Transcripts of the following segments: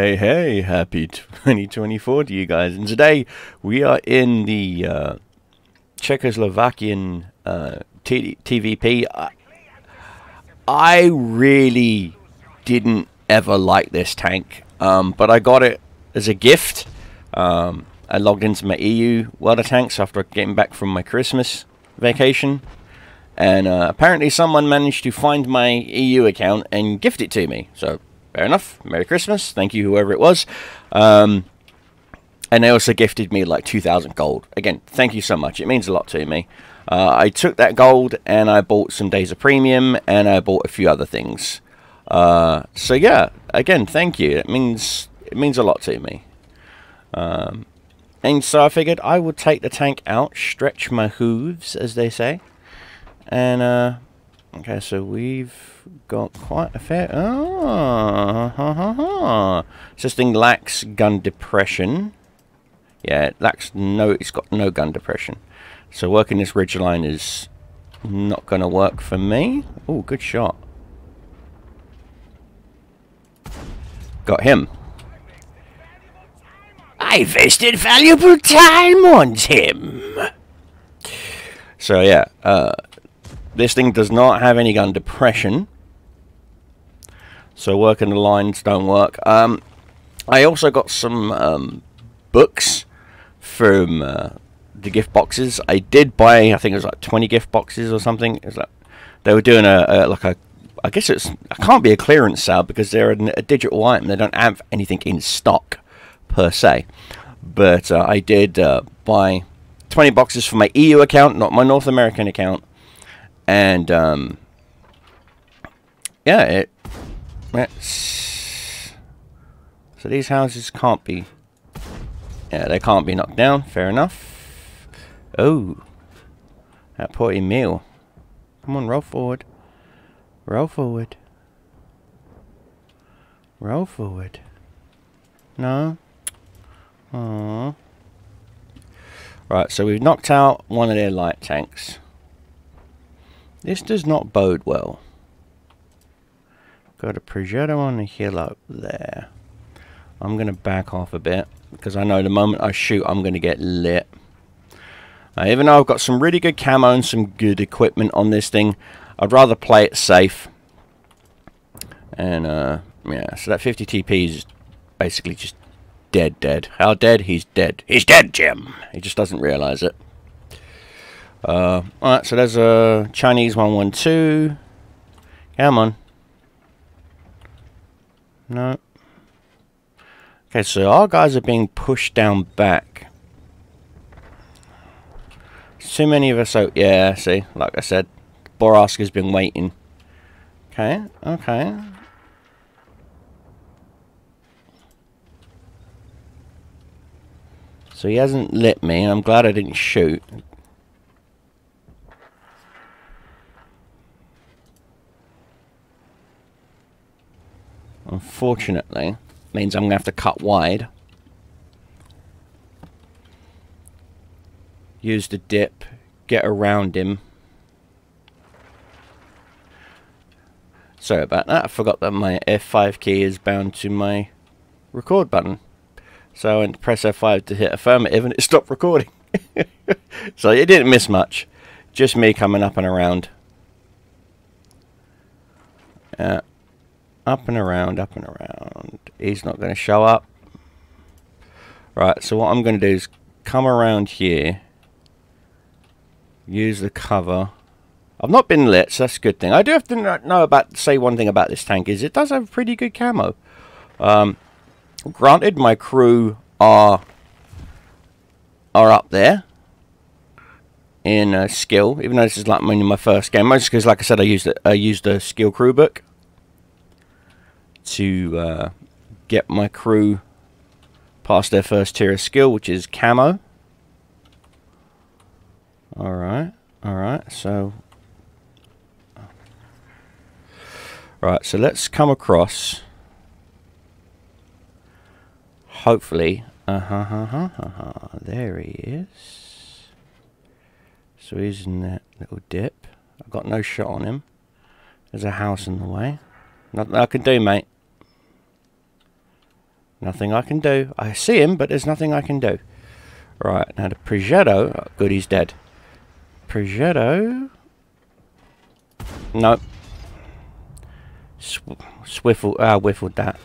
Hey, hey, happy 2024 to you guys. And today we are in the uh, Czechoslovakian uh, TVP. I, I really didn't ever like this tank, um, but I got it as a gift. Um, I logged into my EU of Tanks after getting back from my Christmas vacation. And uh, apparently someone managed to find my EU account and gift it to me. So fair enough. Merry Christmas. Thank you, whoever it was. Um, and they also gifted me like 2,000 gold. Again, thank you so much. It means a lot to me. Uh, I took that gold and I bought some Days of Premium and I bought a few other things. Uh, so yeah, again, thank you. It means it means a lot to me. Um, and so I figured I would take the tank out, stretch my hooves, as they say. And, uh, okay, so we've got quite a fair... Oh, ha, ha, ha. This thing lacks gun depression. Yeah, it lacks no... It's got no gun depression. So working this ridgeline is not going to work for me. Oh, good shot. Got him. I wasted valuable time on him. So yeah, uh, this thing does not have any gun depression. So working the lines don't work. Um, I also got some um, books from uh, the gift boxes. I did buy, I think it was like 20 gift boxes or something. It was like they were doing a, a like a, I guess it's, it can't be a clearance sale because they're a, a digital item. They don't have anything in stock per se. But uh, I did uh, buy 20 boxes for my EU account, not my North American account. And um, yeah, it. So these houses can't be. Yeah, they can't be knocked down. Fair enough. Oh, that poor Emil. Come on, roll forward. Roll forward. Roll forward. No. Aww. Right, so we've knocked out one of their light tanks. This does not bode well. Got a Progetto on the hill up there. I'm going to back off a bit because I know the moment I shoot I'm going to get lit. Uh, even though I've got some really good camo and some good equipment on this thing, I'd rather play it safe. And uh, yeah, so that 50 TP is basically just dead dead. How dead? He's dead. He's dead, Jim! He just doesn't realise it. Uh, Alright, so there's a Chinese 112. Come on. No. Okay, so our guys are being pushed down back. Too many of us out. Yeah, see, like I said, Bourrasque's been waiting. Okay, okay. So he hasn't lit me, I'm glad I didn't shoot. Unfortunately, means I'm going to have to cut wide. Use the dip, get around him. Sorry about that, I forgot that my F5 key is bound to my record button. So I went to press F5 to hit affirmative and it stopped recording. so it didn't miss much. Just me coming up and around. Uh, up and around, up and around. He's not going to show up. Right, so what I'm going to do is come around here. Use the cover. I've not been lit, so that's a good thing. I do have to know about, say one thing about this tank is it does have pretty good camo. Um, granted, my crew are are up there in uh, skill, even though this is like mainly my first game. Most because, like I said, I used I used a skill crew book to uh, get my crew past their first tier of skill, which is camo. Alright, alright, so... Right, so let's come across. Hopefully. Uh-huh, uh-huh, uh-huh. There he is. So he's in that little dip. I've got no shot on him. There's a house in the way. Nothing I can do, mate. Nothing I can do. I see him, but there's nothing I can do. Right, now the Progetto... Oh, good, he's dead. Progetto... Nope. Sw swiffle... Ah, uh, whiffled that.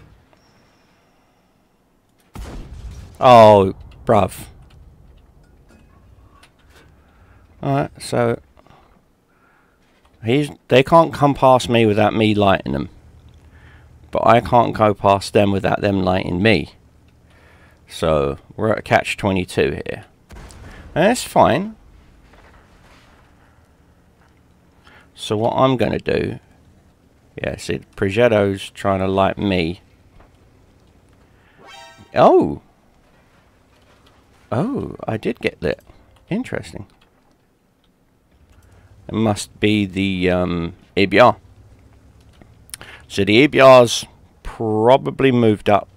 Oh, bruv. Alright, so... He's, they can't come past me without me lighting them. But I can't go past them without them lighting me. So, we're at catch 22 here. And that's fine. So what I'm going to do... Yeah, see, Progetto's trying to light me. Oh! Oh, I did get lit. Interesting. It must be the um, EBR. So the EBR's probably moved up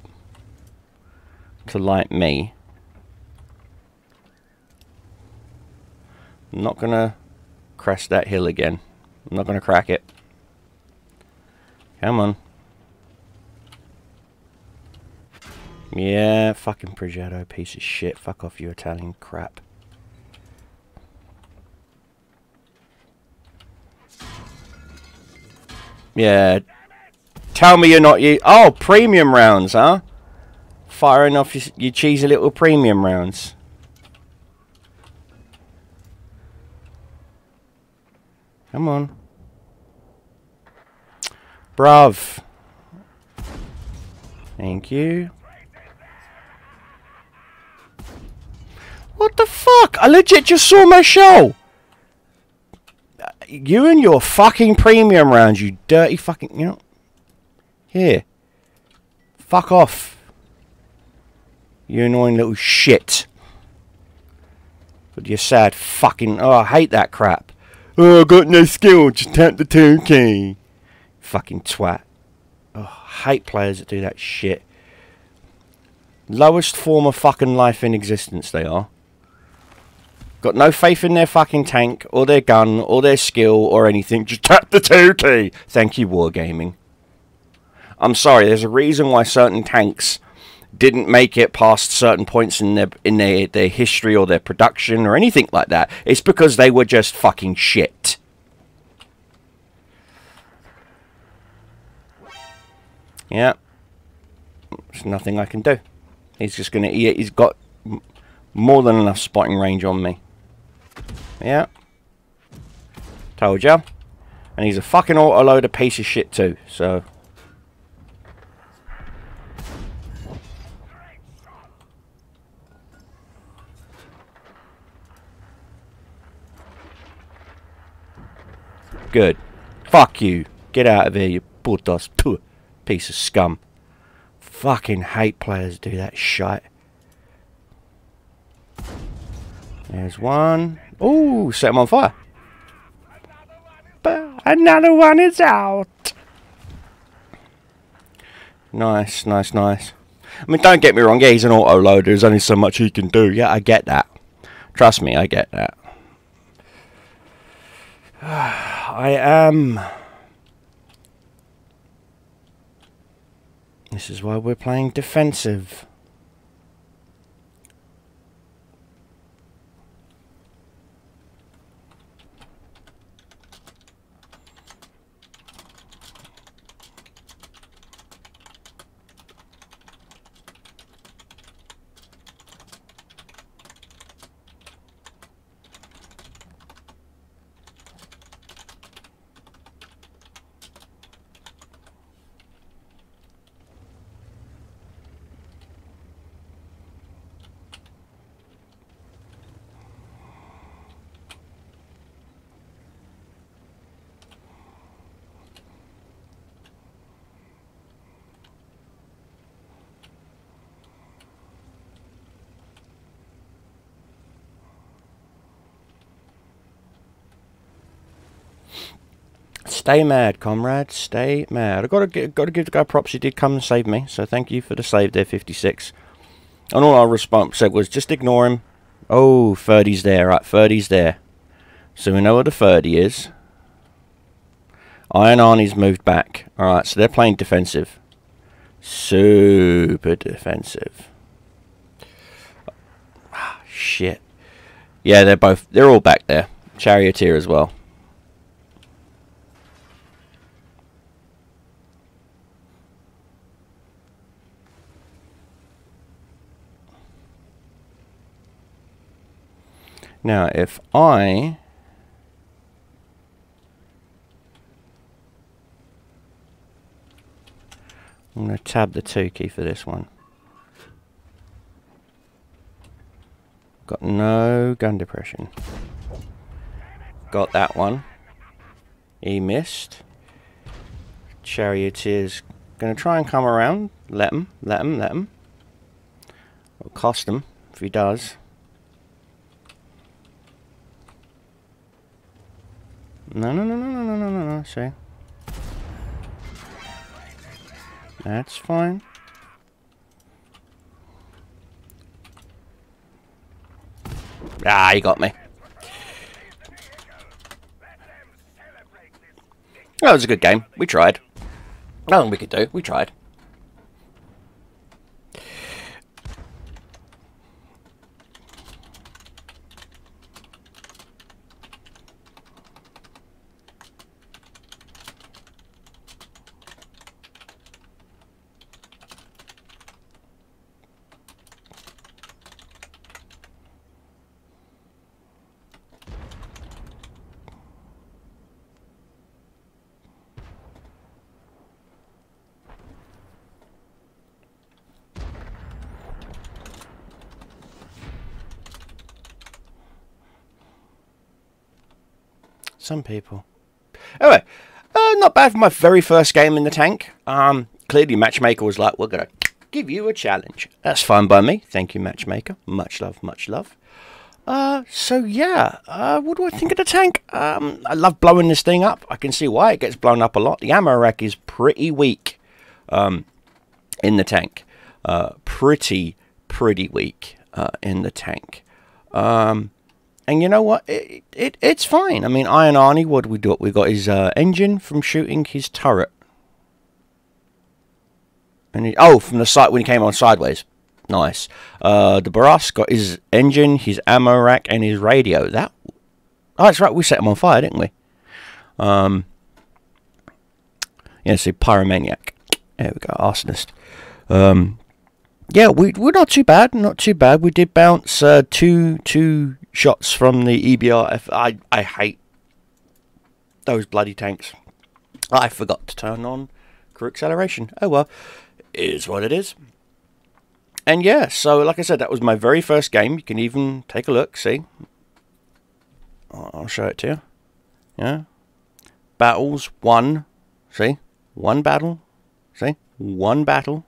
to like me. I'm not going to crest that hill again. I'm not going to crack it. Come on. Yeah, fucking Progetto, piece of shit. Fuck off, you Italian crap. Yeah. Tell me you're not you. Oh, premium rounds, huh? Firing off your, your cheesy little premium rounds. Come on. Bruv. Thank you. What the fuck? I legit just saw my show you and your fucking premium rounds, you dirty fucking, you know. Here. Fuck off. You annoying little shit. But you're sad fucking, oh, I hate that crap. Oh, I got no skill, just tap the 2 key. Fucking twat. Oh, I hate players that do that shit. Lowest form of fucking life in existence they are. Got no faith in their fucking tank, or their gun, or their skill, or anything. Just tap the 2 key. Thank you, Wargaming. I'm sorry, there's a reason why certain tanks didn't make it past certain points in their in their, their history or their production or anything like that. It's because they were just fucking shit. Yeah. There's nothing I can do. He's just gonna... He, he's got more than enough spotting range on me. Yeah. Told ya. And he's a fucking autoloader piece of shit too, so... Good. Fuck you. Get out of here, you putos. Piece of scum. Fucking hate players do that shit. There's one. Oh, set him on fire. But another one is out. Nice, nice, nice. I mean, don't get me wrong. Yeah, he's an auto loader. There's only so much he can do. Yeah, I get that. Trust me, I get that. I am. This is why we're playing defensive. Stay mad, comrade. Stay mad. I got to got to give the guy props. He did come and save me, so thank you for the save there, 56. And all our response said was just ignore him. Oh, 30's there. Right, 30's there. So we know where the 30 is. Iron Arnie's moved back. Alright, so they're playing defensive. Super defensive. Ah, shit. Yeah, they're both, they're all back there. Charioteer as well. Now, if I I'm going to tab the 2 key for this one. Got no gun depression. Got that one. He missed. Charioteer's going to try and come around. Let him, let him, let him. It'll cost him if he does. No, no, no, no, no, no, no, no, Shay. That's fine. Ah, you got me. That was a good game. We tried. Nothing we could do. We tried. Some people. Anyway, uh, not bad for my very first game in the tank. Um, clearly, Matchmaker was like, we're going to give you a challenge. That's fine by me. Thank you, Matchmaker. Much love, much love. Uh, so yeah, uh, what do I think of the tank? Um, I love blowing this thing up. I can see why it gets blown up a lot. The ammo rack is pretty weak um, in the tank. Uh, pretty, pretty weak uh, in the tank. Um, and you know what? It, it it's fine. I mean, Iron Arnie, what do we do? We got his uh, engine from shooting his turret. And he, oh, from the side when he came on sideways. Nice. Uh, the Barras got his engine, his ammo rack, and his radio. That. Oh, that's right. We set him on fire, didn't we? Um. Yeah, see, pyromaniac. There we go, arsonist. Um. Yeah, we we're not too bad. Not too bad. We did bounce uh, two two shots from the EBR. I, I hate those bloody tanks. I forgot to turn on crew acceleration. Oh well, is what it is. And yeah, so like I said, that was my very first game. You can even take a look, see. I'll show it to you. Yeah. Battles, one. See? One battle. See? One battle.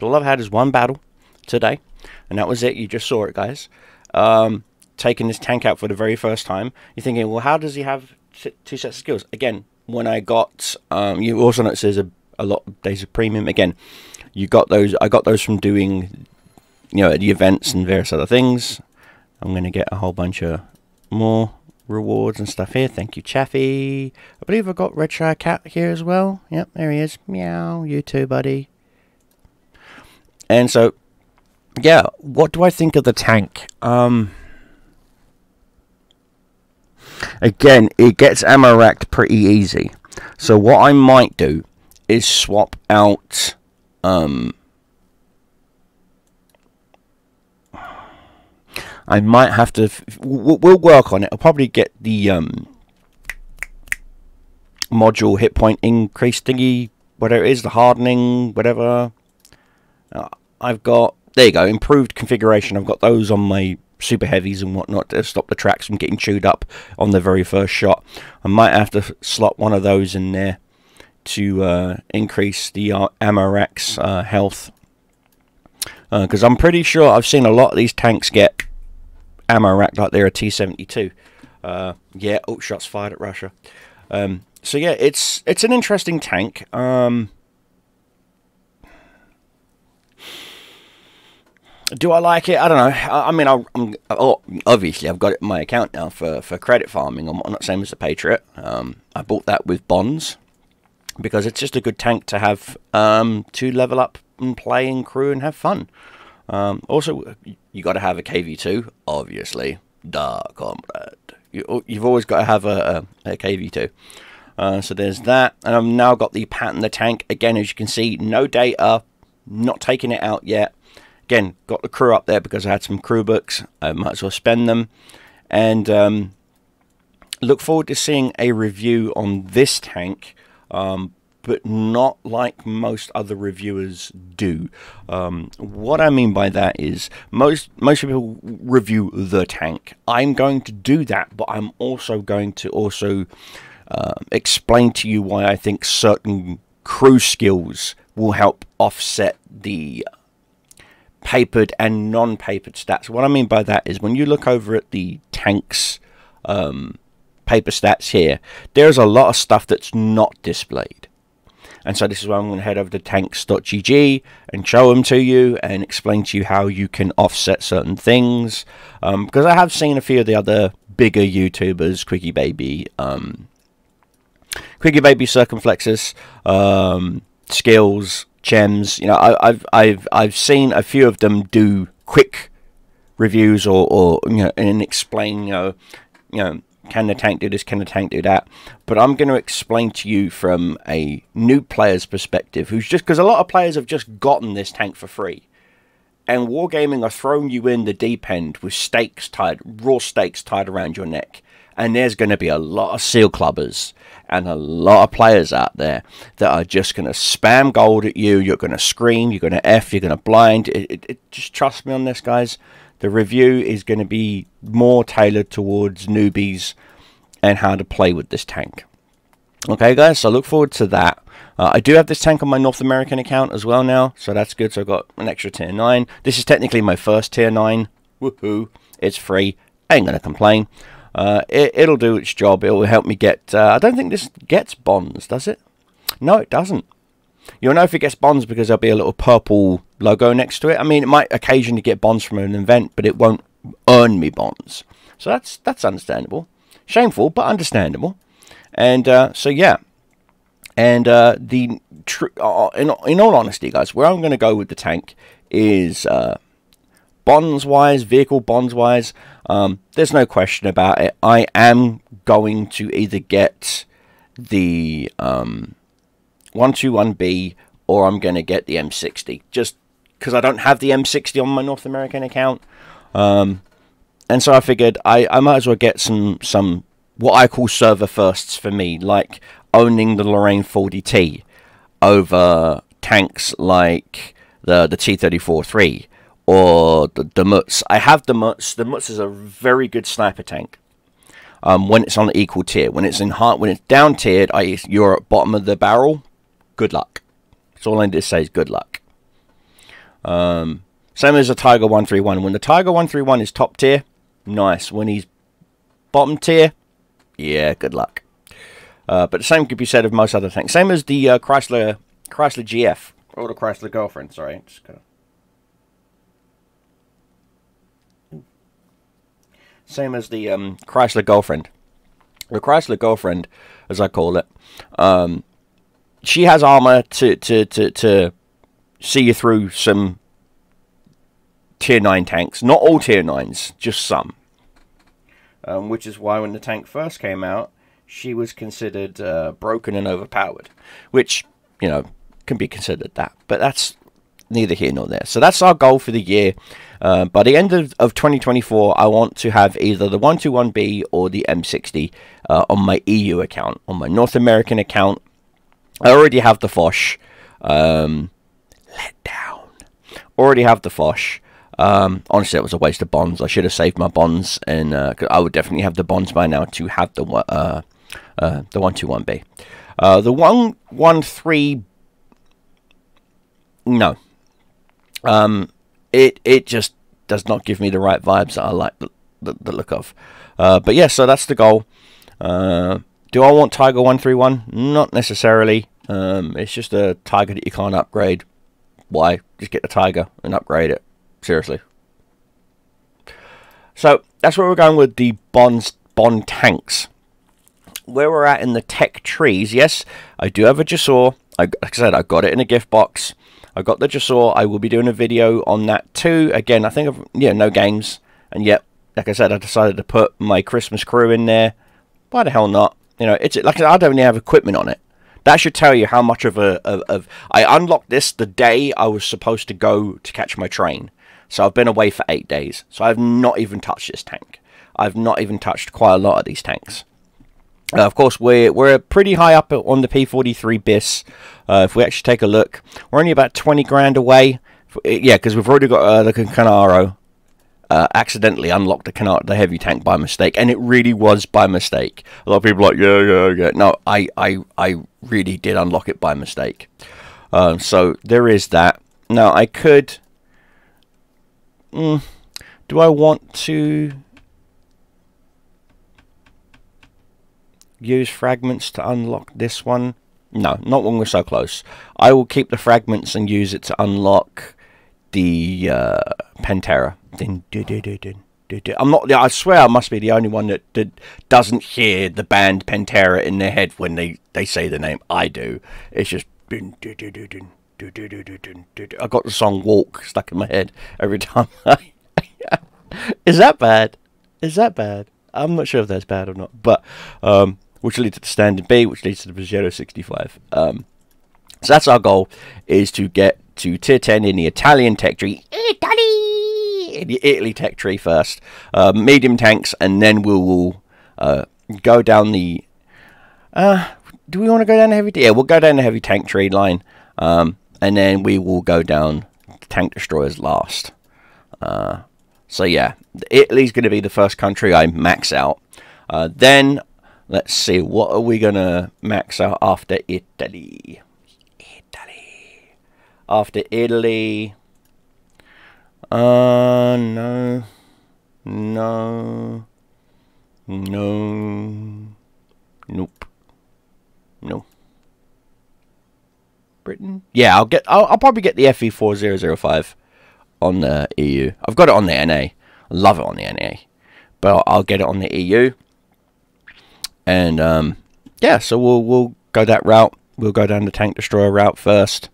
All I've had is one battle today. And that was it. You just saw it, guys um, taking this tank out for the very first time, you're thinking, well, how does he have two sets of skills? Again, when I got, um, you also notice there's a, a lot of days of premium. Again, you got those. I got those from doing, you know, the events and various other things. I'm going to get a whole bunch of more rewards and stuff here. Thank you, Chaffee. I believe I got Redshire Cat here as well. Yep, there he is. Meow, you too, buddy. And so yeah, what do I think of the tank? Um, again, it gets ammo racked pretty easy. So what I might do is swap out. Um, I might have to. We'll work on it. I'll probably get the um, module hit point increase thingy, whatever it is, the hardening, whatever. Uh, I've got there you go, improved configuration. I've got those on my super heavies and whatnot to stop the tracks from getting chewed up on the very first shot. I might have to slot one of those in there to uh, increase the uh, uh, health. Because uh, I'm pretty sure I've seen a lot of these tanks get ammo rack like they're a T-72. Uh, yeah, oh, shots fired at Russia. Um, so yeah, it's it's an interesting tank. Um, Do I like it? I don't know. I, I mean, I, am oh, obviously I've got my account now for, for credit farming. I'm not same as a Patriot. Um, I bought that with bonds. because it's just a good tank to have um, to level up and play and crew and have fun. Um, also, you got to have a KV2, obviously. Duh, comrade. You, you've always got to have a, a, a KV2. Uh, so there's that. And I've now got the pattern the tank. Again, as you can see, no data. Not taking it out yet. Again, got the crew up there because I had some crew books. I might as well spend them. And um, look forward to seeing a review on this tank. Um, but not like most other reviewers do. Um, what I mean by that is most most people review the tank. I'm going to do that, but I'm also going to also uh, explain to you why I think certain crew skills will help offset the papered and non-papered stats. What I mean by that is when you look over at the tanks um, paper stats here, there's a lot of stuff that's not displayed. And so this is why I'm going to head over to tanks.gg and show them to you and explain to you how you can offset certain things. Um, because I have seen a few of the other bigger YouTubers, Quickie Baby, um, Quickie Baby Circonflexes, um, Skills, Chems. You know, I, have I've I've seen a few of them do quick reviews or, or you know and explain you know you know can the tank do this? Can the tank do that? But I'm going to explain to you from a new player's perspective, who's just because a lot of players have just gotten this tank for free, and wargaming are throwing you in the deep end with stakes tied, raw stakes tied around your neck, and there's going to be a lot of seal clubbers and a lot of players out there that are just going to spam gold at you. You're going to scream, you're going to f, you're going to blind. It, it, it, just trust me on this, guys. The review is going to be more tailored towards newbies and how to play with this tank. Okay, guys, so look forward to that. Uh, I do have this tank on my North American account as well now, so that's good. So I've got an extra tier 9. This is technically my first tier 9. Woohoo! It's free. I ain't going to complain. Uh, it, will do its job. It will help me get... Uh, I don't think this gets bonds, does it? No, it doesn't. You'll know if it gets bonds because there'll be a little purple logo next to it. I mean, it might occasionally get bonds from an event, but it won't earn me bonds. So that's that's understandable. Shameful, but understandable. And uh, so, yeah. And uh, the uh, in, in all honesty, guys, where I'm going to go with the tank is uh, bonds wise, vehicle bonds wise. Um, there's no question about it. I am going to either get the um, 121B or I'm going to get the M60 just because I don't have the M60 on my North American account. Um, and so I figured I, I might as well get some, some what I call server firsts for me, like owning the Lorraine 40T over tanks like the, the T-34-3 or the, the Mutz. I have the Mutz. The Mutz is a very good sniper tank. Um, when it's on equal tier, when it's in hard, when it's down tiered, I you're at bottom of the barrel good luck. That's all I need to say is good luck. Um, same as a Tiger 131. When the Tiger 131 is top tier, nice. When he's bottom tier, yeah, good luck. Uh, but the same could be said of most other things. Same as the uh, Chrysler Chrysler GF or the Chrysler Girlfriend. Sorry, just gonna... Same as the um, Chrysler Girlfriend. The Chrysler Girlfriend, as I call it, um, she has armor to to to to see you through some tier nine tanks. Not all tier nines, just some. Um, which is why when the tank first came out, she was considered uh, broken and overpowered, which you know can be considered that. But that's neither here nor there. So that's our goal for the year. Uh, by the end of, of 2024, I want to have either the 121B or the M60 uh, on my EU account. On my North American account, I already have the Foch. Um, let down. Already have the Foch. Um, honestly, it was a waste of bonds. I should have saved my bonds, and uh, I would definitely have the bonds by now to have the uh, uh, the one two one B. Uh, the one one three. No. Um, it it just does not give me the right vibes that I like the, the, the look of. Uh, but yeah, so that's the goal. Uh, do I want Tiger 131? Not necessarily. Um, it's just a Tiger that you can't upgrade. Why? Just get the Tiger and upgrade it. Seriously. So that's where we're going with the Bonds Bond tanks. where we're at in the tech trees, yes, I do have a Jasor. I, like I said, I got it in a gift box. I got the Jasor. I will be doing a video on that too. Again, I think of yeah, no games, and yet, like I said, I decided to put my Christmas crew in there. Why the hell not? You know, it's like I, I don't even have equipment on it. That should tell you how much of a of, of I unlocked this the day I was supposed to go to catch my train. So I've been away for eight days. So I've not even touched this tank. I've not even touched quite a lot of these tanks. Uh, of course, we're, we're pretty high up on the P43 BIS. Uh, if we actually take a look, we're only about 20 grand away. Yeah, because we've already got uh, the Canaro. Uh, accidentally unlocked the the heavy tank by mistake, and it really was by mistake. A lot of people are like, yeah, yeah, yeah. No, I, I, I really did unlock it by mistake. Um, so there is that. Now I could. Mm, do I want to use fragments to unlock this one? No, not when we're so close. I will keep the fragments and use it to unlock the uh, Pantera. I'm not. I swear, I must be the only one that, that doesn't hear the band Pantera in their head when they, they say the name. I do. It's just. I got the song "Walk" stuck in my head every time. Is that bad? Is that bad? I'm not sure if that's bad or not. But um, which leads to the standard B, which leads to the Progetto 65. Um, so that's our goal, is to get to tier 10 in the Italian tech tree. Italy! In the Italy tech tree first. Uh, medium tanks, and then we will uh, go down the... Uh, do we want to go down the heavy... Yeah, we'll go down the heavy tank tree line. Um, and then we will go down tank destroyers last. Uh, so yeah, Italy's going to be the first country I max out. Uh, then Let's see, what are we going to max out after Italy? Italy. After Italy. Uh, no. No. No. Nope. No. Britain? Yeah, I'll get. I'll, I'll probably get the FV4005 on the EU. I've got it on the NA. I love it on the NA. But I'll, I'll get it on the EU and um, yeah, so we'll we'll go that route. We'll go down the tank destroyer route first,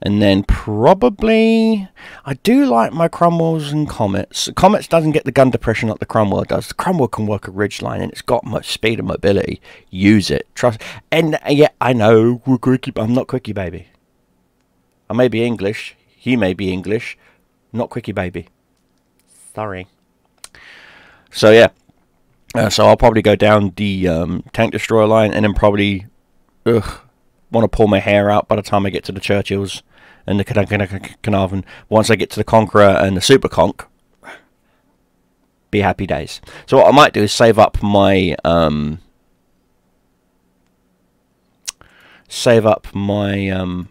and then probably I do like my Cromwells and Comets. Comets doesn't get the gun depression like the Cromwell does. The Cromwell can work a ridge line, and it's got much speed and mobility. Use it, trust. And yeah, I know we're quickie. I'm not quickie baby. I may be English. He may be English. Not quickie baby. Sorry. So yeah, uh, so I'll probably go down the um, tank destroyer line and then probably ugh, want to pull my hair out by the time I get to the Churchills and the Caernarvon. Once I get to the Conqueror and the Super Conk, be happy days. So what I might do is save up my um, save up my um,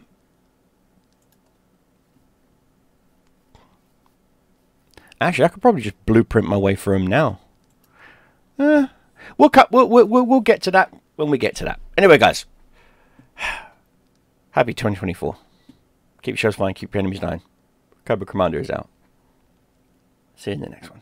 actually I could probably just blueprint my way through them now. Uh, we'll cut. We'll, we'll we'll get to that when we get to that. Anyway, guys. Happy 2024. Keep your shows flying. Keep your enemies dying. Cobra Commander is out. See you in the next one.